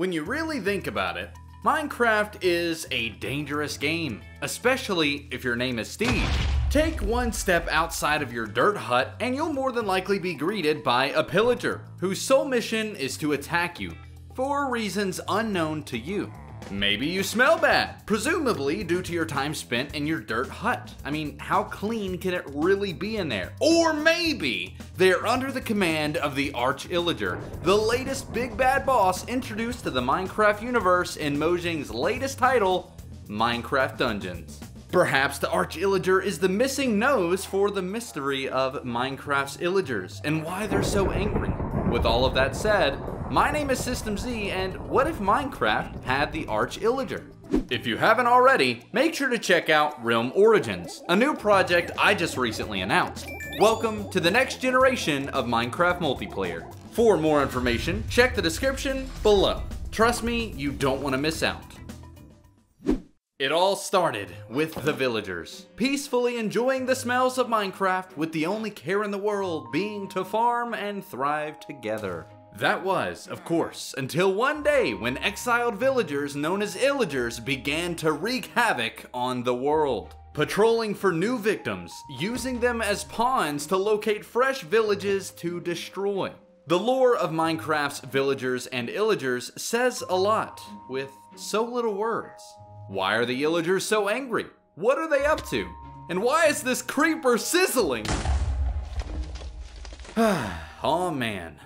When you really think about it, Minecraft is a dangerous game, especially if your name is Steve. Take one step outside of your dirt hut and you'll more than likely be greeted by a pillager, whose sole mission is to attack you, for reasons unknown to you. Maybe you smell bad, presumably due to your time spent in your dirt hut. I mean, how clean can it really be in there? Or maybe they're under the command of the Arch Illager, the latest big bad boss introduced to the Minecraft universe in Mojang's latest title, Minecraft Dungeons. Perhaps the Arch Illager is the missing nose for the mystery of Minecraft's Illagers and why they're so angry. With all of that said, my name is System Z, and what if Minecraft had the Arch Illager? If you haven't already, make sure to check out Realm Origins, a new project I just recently announced. Welcome to the next generation of Minecraft multiplayer. For more information, check the description below. Trust me, you don't want to miss out. It all started with the villagers, peacefully enjoying the smells of Minecraft with the only care in the world being to farm and thrive together. That was, of course, until one day when exiled villagers known as Illagers began to wreak havoc on the world. Patrolling for new victims, using them as pawns to locate fresh villages to destroy. The lore of Minecraft's villagers and Illagers says a lot, with so little words. Why are the Illagers so angry? What are they up to? And why is this creeper sizzling? oh man,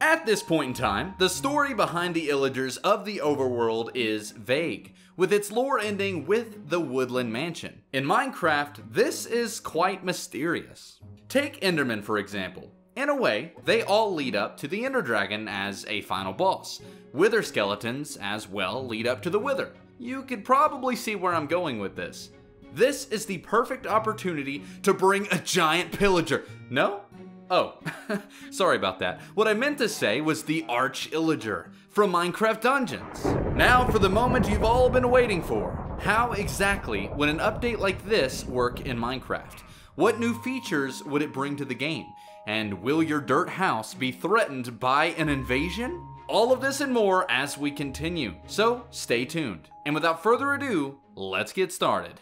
at this point in time, the story behind the Illagers of the overworld is vague, with its lore ending with the Woodland Mansion. In Minecraft, this is quite mysterious. Take Enderman for example. In a way, they all lead up to the Ender Dragon as a final boss. Wither skeletons as well lead up to the Wither. You could probably see where I'm going with this. This is the perfect opportunity to bring a giant pillager. No? Oh, sorry about that. What I meant to say was the Arch Illager from Minecraft Dungeons. Now for the moment you've all been waiting for. How exactly would an update like this work in Minecraft? What new features would it bring to the game? And will your dirt house be threatened by an invasion? All of this and more as we continue, so stay tuned. And without further ado, let's get started.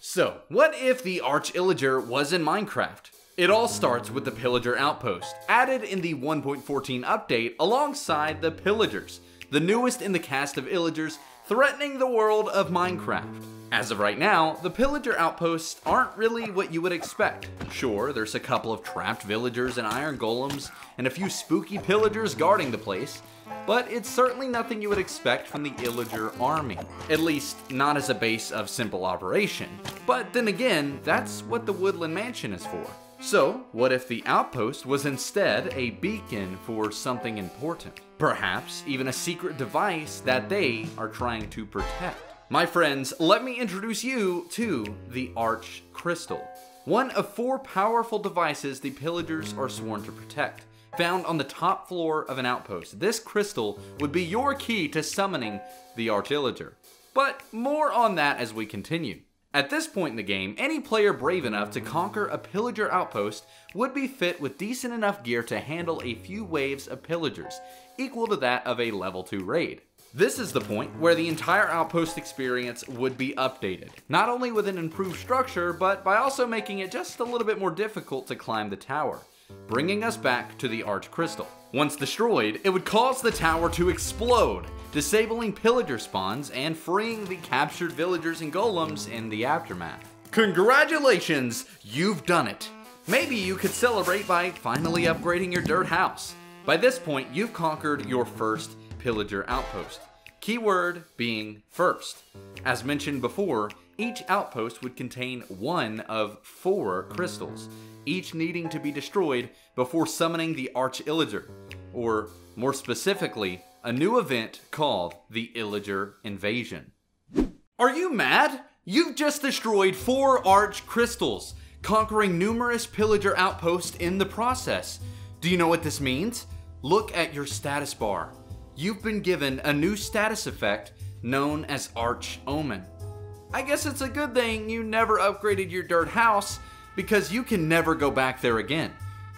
So, what if the Arch Illager was in Minecraft? It all starts with the Pillager Outpost, added in the 1.14 update alongside the Pillagers, the newest in the cast of Illagers threatening the world of Minecraft. As of right now, the Pillager outposts aren't really what you would expect. Sure, there's a couple of trapped villagers and iron golems, and a few spooky pillagers guarding the place, but it's certainly nothing you would expect from the Illager army. At least, not as a base of simple operation. But then again, that's what the Woodland Mansion is for. So, what if the outpost was instead a beacon for something important? Perhaps even a secret device that they are trying to protect. My friends, let me introduce you to the Arch Crystal. One of four powerful devices the pillagers are sworn to protect. Found on the top floor of an outpost, this crystal would be your key to summoning the Arch Illager. But more on that as we continue. At this point in the game, any player brave enough to conquer a pillager outpost would be fit with decent enough gear to handle a few waves of pillagers, equal to that of a level 2 raid. This is the point where the entire outpost experience would be updated, not only with an improved structure, but by also making it just a little bit more difficult to climb the tower, bringing us back to the Arch Crystal. Once destroyed, it would cause the tower to explode, disabling pillager spawns and freeing the captured villagers and golems in the aftermath. Congratulations, you've done it. Maybe you could celebrate by finally upgrading your dirt house. By this point, you've conquered your first pillager outpost. Keyword being first. As mentioned before, each outpost would contain one of four crystals, each needing to be destroyed before summoning the Arch Illager, or more specifically, a new event called the Illager Invasion. Are you mad? You've just destroyed four Arch Crystals, conquering numerous pillager outposts in the process. Do you know what this means? Look at your status bar. You've been given a new status effect known as Arch Omen. I guess it's a good thing you never upgraded your dirt house because you can never go back there again.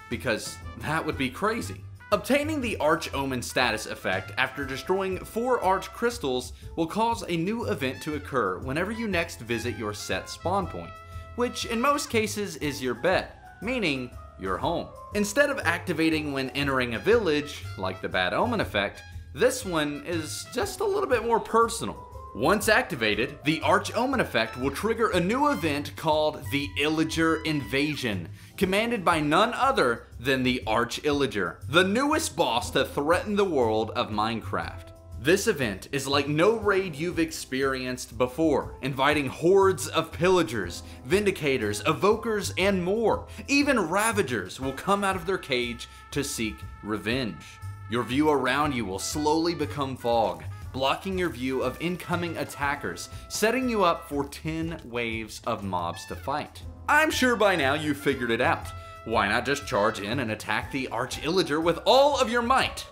Because that would be crazy. Obtaining the Arch Omen status effect after destroying 4 Arch Crystals will cause a new event to occur whenever you next visit your set spawn point, which in most cases is your bed, meaning your home. Instead of activating when entering a village, like the Bad Omen effect, this one is just a little bit more personal. Once activated, the Arch Omen effect will trigger a new event called the Illager Invasion, commanded by none other than the Arch Illager, the newest boss to threaten the world of Minecraft. This event is like no raid you've experienced before, inviting hordes of pillagers, vindicators, evokers, and more. Even ravagers will come out of their cage to seek revenge. Your view around you will slowly become fog, blocking your view of incoming attackers, setting you up for 10 waves of mobs to fight. I'm sure by now you've figured it out. Why not just charge in and attack the Arch Illager with all of your might?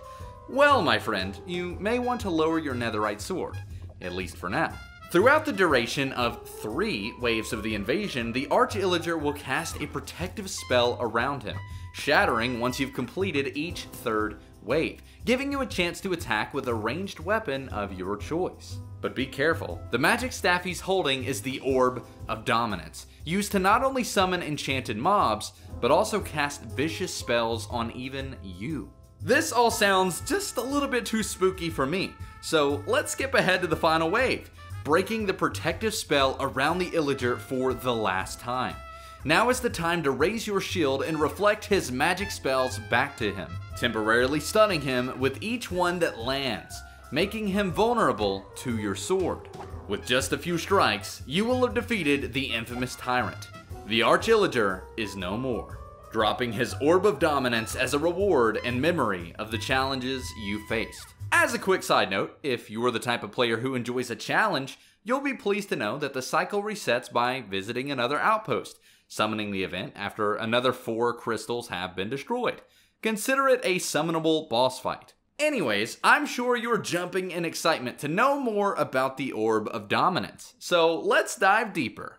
Well, my friend, you may want to lower your netherite sword, at least for now. Throughout the duration of three waves of the invasion, the Arch Illager will cast a protective spell around him, shattering once you've completed each third wave, giving you a chance to attack with a ranged weapon of your choice. But be careful, the magic staff he's holding is the Orb of Dominance, used to not only summon enchanted mobs, but also cast vicious spells on even you. This all sounds just a little bit too spooky for me, so let's skip ahead to the final wave, breaking the protective spell around the Illager for the last time. Now is the time to raise your shield and reflect his magic spells back to him, temporarily stunning him with each one that lands, making him vulnerable to your sword. With just a few strikes, you will have defeated the infamous tyrant. The Arch Illager is no more, dropping his Orb of Dominance as a reward and memory of the challenges you faced. As a quick side note, if you are the type of player who enjoys a challenge, you'll be pleased to know that the cycle resets by visiting another outpost, summoning the event after another four crystals have been destroyed. Consider it a summonable boss fight. Anyways, I'm sure you're jumping in excitement to know more about the Orb of Dominance, so let's dive deeper.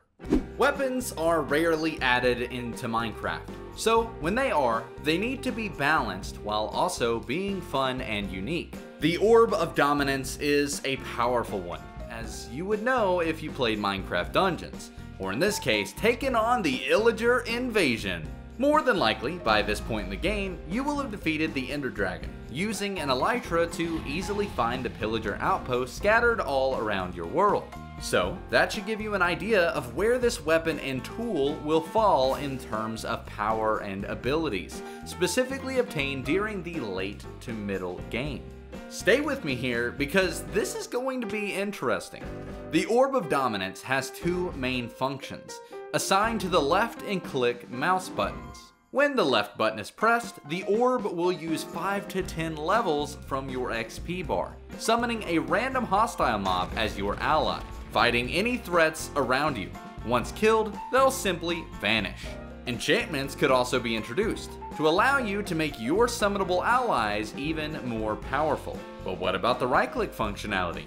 Weapons are rarely added into Minecraft, so when they are, they need to be balanced while also being fun and unique. The Orb of Dominance is a powerful one, as you would know if you played Minecraft Dungeons or in this case, taken on the Illager invasion. More than likely, by this point in the game, you will have defeated the Ender Dragon, using an Elytra to easily find the pillager outposts scattered all around your world. So, that should give you an idea of where this weapon and tool will fall in terms of power and abilities, specifically obtained during the late to middle game. Stay with me here because this is going to be interesting. The Orb of Dominance has two main functions, assigned to the left and click mouse buttons. When the left button is pressed, the orb will use 5 to 10 levels from your XP bar, summoning a random hostile mob as your ally, fighting any threats around you. Once killed, they'll simply vanish. Enchantments could also be introduced to allow you to make your summonable allies even more powerful. But what about the right click functionality?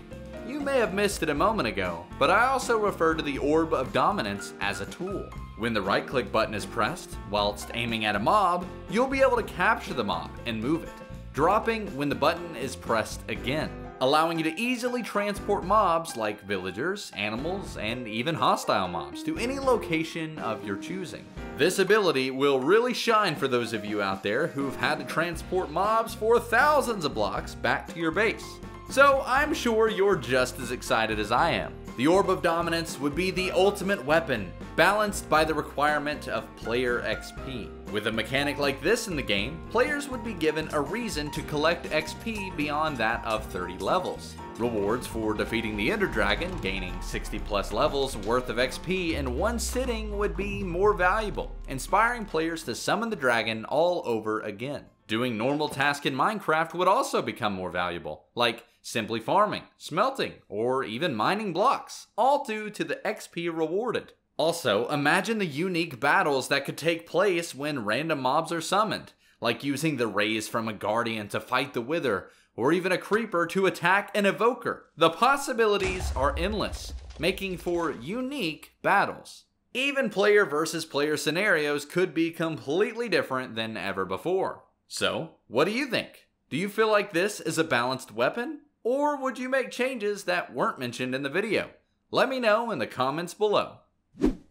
You may have missed it a moment ago, but I also refer to the Orb of Dominance as a tool. When the right click button is pressed, whilst aiming at a mob, you'll be able to capture the mob and move it, dropping when the button is pressed again allowing you to easily transport mobs like villagers, animals, and even hostile mobs to any location of your choosing. This ability will really shine for those of you out there who've had to transport mobs for thousands of blocks back to your base. So I'm sure you're just as excited as I am. The Orb of Dominance would be the ultimate weapon, balanced by the requirement of player XP. With a mechanic like this in the game, players would be given a reason to collect XP beyond that of 30 levels. Rewards for defeating the Ender Dragon, gaining 60 plus levels worth of XP in one sitting would be more valuable, inspiring players to summon the dragon all over again. Doing normal tasks in Minecraft would also become more valuable, like simply farming, smelting, or even mining blocks, all due to the XP rewarded. Also, imagine the unique battles that could take place when random mobs are summoned, like using the rays from a guardian to fight the wither, or even a creeper to attack an evoker. The possibilities are endless, making for unique battles. Even player versus player scenarios could be completely different than ever before. So, what do you think? Do you feel like this is a balanced weapon? Or would you make changes that weren't mentioned in the video? Let me know in the comments below.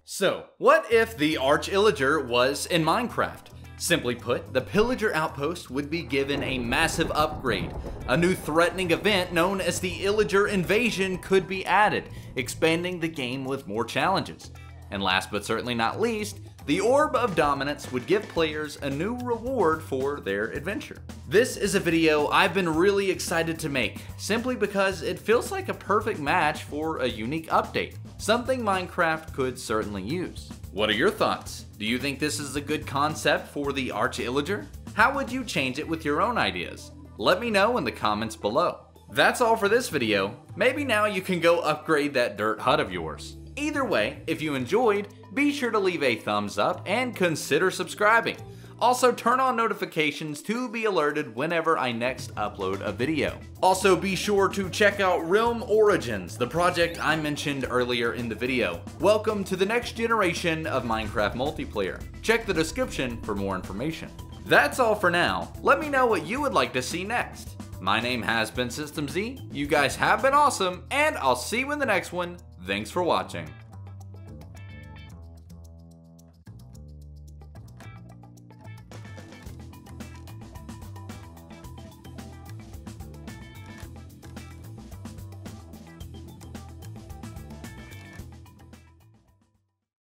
So, what if the Arch Illager was in Minecraft? Simply put, the Pillager Outpost would be given a massive upgrade. A new threatening event known as the Illager Invasion could be added, expanding the game with more challenges. And last but certainly not least, the Orb of Dominance would give players a new reward for their adventure. This is a video I've been really excited to make, simply because it feels like a perfect match for a unique update, something Minecraft could certainly use. What are your thoughts? Do you think this is a good concept for the Arch Illager? How would you change it with your own ideas? Let me know in the comments below. That's all for this video. Maybe now you can go upgrade that dirt hut of yours. Either way, if you enjoyed, be sure to leave a thumbs up and consider subscribing. Also, turn on notifications to be alerted whenever I next upload a video. Also, be sure to check out Realm Origins, the project I mentioned earlier in the video. Welcome to the next generation of Minecraft multiplayer. Check the description for more information. That's all for now. Let me know what you would like to see next. My name has been System Z, you guys have been awesome, and I'll see you in the next one. Thanks for watching.